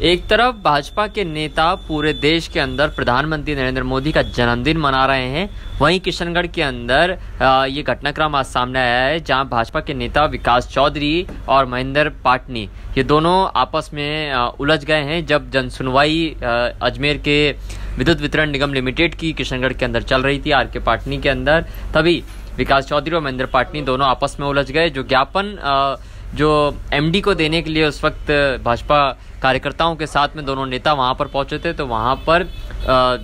एक तरफ़ भाजपा के नेता पूरे देश के अंदर प्रधानमंत्री नरेंद्र मोदी का जन्मदिन मना रहे हैं। वहीं किशनगढ़ के अंदर ये घटनाक्रम आज सामने आया है, जहाँ भाजपा के नेता विकास चौधरी और महेंद्र पाटनी, ये दोनों आपस में उलझ गए हैं जब जनसुनवाई अजमेर के विद्युत वितरण निगम लिमिटेड की किशनगढ़ के अंदर चल रही थी, आर के पाटनी के अंदर। तभी विकास चौधरी और महेंद्र पाटनी दोनों आपस में उलझ गए, जो ज्ञापन जो एमडी को देने के लिए उस वक्त भाजपा कार्यकर्ताओं के साथ में दोनों नेता वहाँ पर पहुँचे थे तो वहाँ पर आ,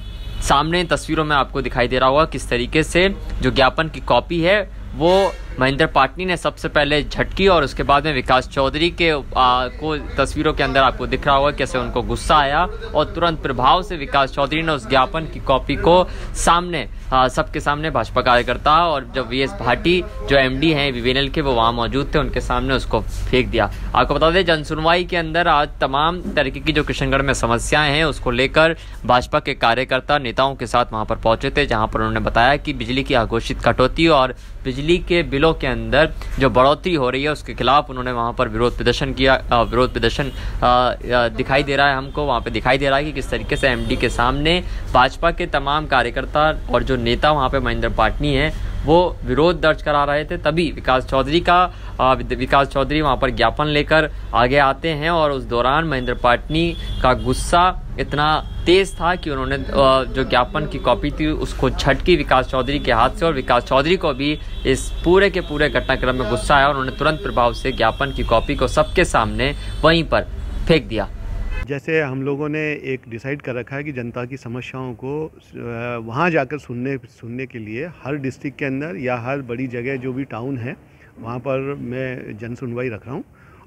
सामने तस्वीरों में आपको दिखाई दे रहा होगा किस तरीके से जो ज्ञापन की कॉपी है वो महेंद्र पाटनी ने सबसे पहले झटकी और उसके बाद में विकास चौधरी के आ, को तस्वीरों के अंदर आपको दिख रहा होगा कैसे उनको गुस्सा आया और तुरंत प्रभाव से विकास चौधरी ने उस ज्ञापन की कॉपी को सामने सबके सामने भाजपा कार्यकर्ता और जब वी एस भाटी जो एमडी हैं वीवीएनएल के वो वहाँ मौजूद थे उनके सामने उसको फेंक दिया। आपको बता दें जनसुनवाई के अंदर आज तमाम तरीके की जो किशनगढ़ में समस्याएँ हैं उसको लेकर भाजपा के कार्यकर्ता नेताओं के साथ वहाँ पर पहुँचे थे जहाँ पर उन्होंने बताया कि बिजली की अघोषित कटौती और बिजली के बिलों के अंदर जो बढ़ोतरी हो रही है, उसके खिलाफ उन्होंने वहाँ पर विरोध प्रदर्शन किया विरोध प्रदर्शन दिखाई दे रहा है हमको, वहाँ पर दिखाई दे रहा है कि किस तरीके से एमडी के सामने भाजपा के तमाम कार्यकर्ता और जो नेता वहाँ पर महेंद्र पाटनी है, वो विरोध दर्ज करा रहे थे, तभी विकास चौधरी का विकास चौधरी वहाँ पर ज्ञापन लेकर आगे आते हैं और उस दौरान महेंद्र पाटनी का गुस्सा इतना तेज था कि उन्होंने जो ज्ञापन की कॉपी थी, उसको छटकी विकास चौधरी के हाथ से, और विकास चौधरी को भी इस पूरे के पूरे घटनाक्रम में गुस्सा आया, और उन्होंने तुरंत प्रभाव से ज्ञापन की कॉपी को सबके सामने वहीं पर फेंक दिया। जैसे हम लोगों ने एक डिसाइड कर रखा है कि जनता की समस्याओं को वहाँ जाकर सुनने सुनने के लिए हर डिस्ट्रिक्ट के अंदर या हर बड़ी जगह, जो भी टाउन है, वहाँ पर मैं जन सुनवाई रख रहा हूँ।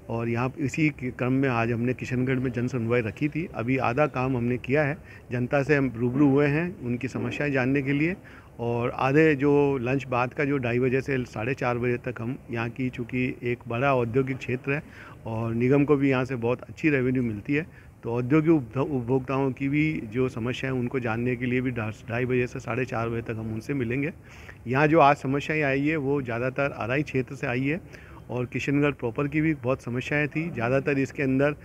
और यहाँ इसी क्रम में आज हमने किशनगढ़ में जन सुनवाई रखी थी। अभी आधा काम हमने किया है। जनता से हम रूबरू हुए हैं उनकी समस्याएँ जानने के लिए और आधे जो लंच बाद का जो ढाई बजे से साढ़े चार बजे तक हम यहाँ की चूँकि एक बड़ा औद्योगिक क्षेत्र है और निगम को भी यहाँ से बहुत अच्छी रेवेन्यू मिलती है। तो औद्योगिक उपभोक्ताओं की भी जो समस्या है उनको जानने के लिए भी ढाई बजे से साढ़े चार बजे तक हम उनसे मिलेंगे। यहाँ जो आज समस्याएँ आई है वो ज़्यादातर आरई क्षेत्र से आई है। और किशनगढ़ प्रॉपर की भी बहुत समस्याएँ थी। ज़्यादातर इसके अंदर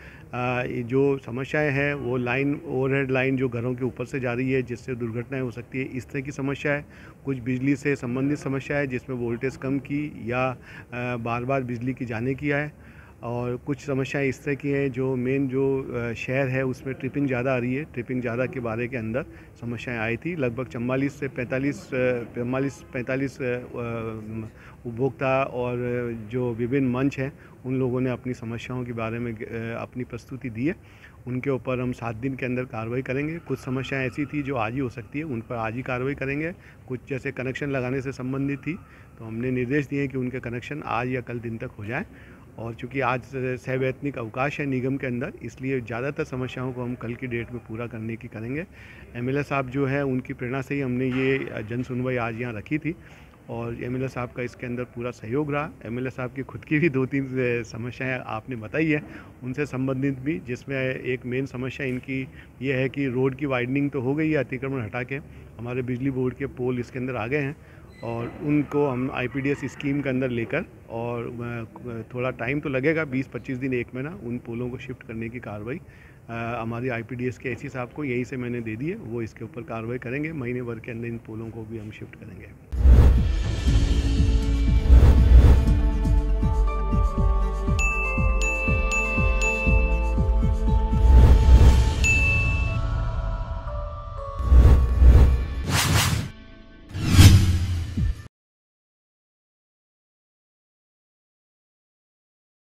जो समस्याएँ हैं, वो लाइन ओवरहेड लाइन जो घरों के ऊपर से जा रही है, जिससे दुर्घटनाएँ हो सकती है, इस तरह की समस्या है कुछ बिजली से संबंधित समस्या है जिसमें वोल्टेज कम की या बार बार बिजली की जाने की है और कुछ समस्याएँ इस तरह की हैं जो मेन जो शहर है, उसमें ट्रिपिंग ज़्यादा आ रही है। ट्रिपिंग ज़्यादा के बारे के अंदर समस्याएँ आई थी। लगभग चम्बालीस से पैंतालीस चवालीस, पैंतालीस उपभोक्ता और जो विभिन्न मंच हैं, उन लोगों ने अपनी समस्याओं के बारे में अपनी प्रस्तुति दी है। उनके ऊपर हम सात दिन के अंदर कार्रवाई करेंगे। कुछ समस्याएँ ऐसी थी जो आज ही हो सकती है, उन पर आज ही कार्रवाई करेंगे। कुछ जैसे कनेक्शन लगाने से संबंधित थी तो हमने निर्देश दिए कि उनके कनेक्शन आज या कल दिन तक हो जाए। और चूँकि आज सैवैतनिक अवकाश है निगम के अंदर, इसलिए ज़्यादातर समस्याओं को हम कल की डेट में पूरा करने की करेंगे। एम साहब जो है, उनकी प्रेरणा से ही हमने ये जन सुनवाई आज यहाँ रखी थी और एम साहब का इसके अंदर पूरा सहयोग रहा। एम साहब की खुद की भी दो तीन समस्याएँ आपने बताई है। उनसे संबंधित भी, जिसमें एक मेन समस्या इनकी ये है कि रोड की वाइडनिंग तो हो गई है, अतिक्रमण हटा के। हमारे बिजली बोर्ड के पोल इसके अंदर आ गए हैं। और उनको हम आईपीडीएस स्कीम के अंदर लेकर और थोड़ा टाइम तो लगेगा 20-25 दिन एक महीना, उन पोलों को शिफ्ट करने की कार्रवाई। हमारी आईपीडीएस के एसी साहब को यहीं से मैंने दे दी है, वो इसके ऊपर कार्रवाई करेंगे, महीने भर के अंदर इन पोलों को भी हम शिफ्ट करेंगे।